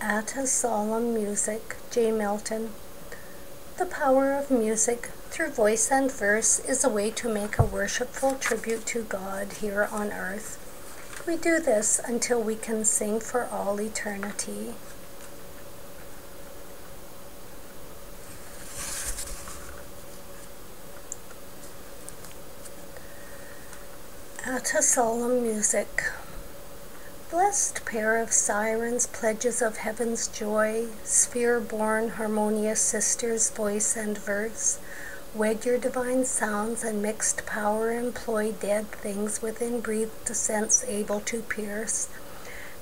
At solemn music, J. Milton. The power of music, through voice and verse, is a way to make a worshipful tribute to God here on earth. We do this until we can sing for all eternity. At a solemn music. Blessed pair of sirens, pledges of heaven's joy, sphere born, harmonious sisters, voice and verse, wed your divine sounds and mixed power employ dead things within breathed sense able to pierce,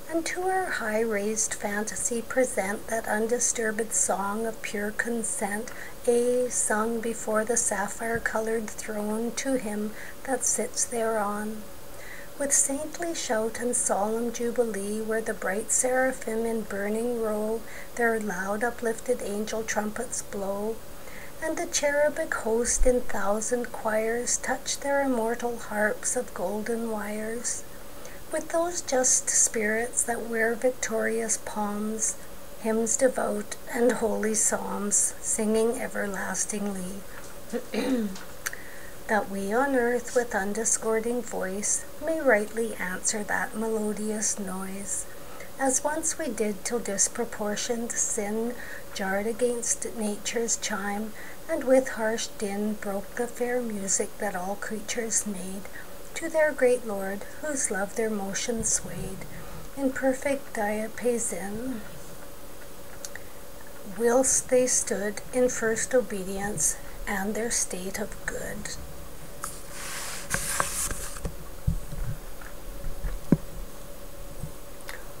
and to our high raised fantasy present that undisturbed song of pure concent, a sung before the sapphire colored throne to him that sits thereon. With saintly shout and solemn jubilee, where the bright seraphim in burning row their loud uplifted angel trumpets blow, and the cherubic host in thousand choirs touch their immortal harps of golden wires. With those just spirits that wear victorious palms, hymns devout and holy psalms, singing everlastingly. that we on earth with undiscording voice may rightly answer that melodious noise, as once we did till disproportioned sin jarred against nature's chime, and with harsh din broke the fair music that all creatures made to their great Lord, whose love their motion swayed, in perfect diapason, whilst they stood in first obedience and their state of good.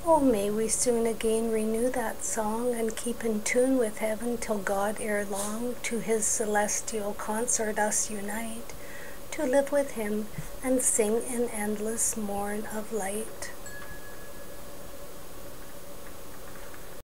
Oh, may we soon again renew that song and keep in tune with heaven till God ere long to his celestial consort us unite, to live with him and sing in endless morn of light.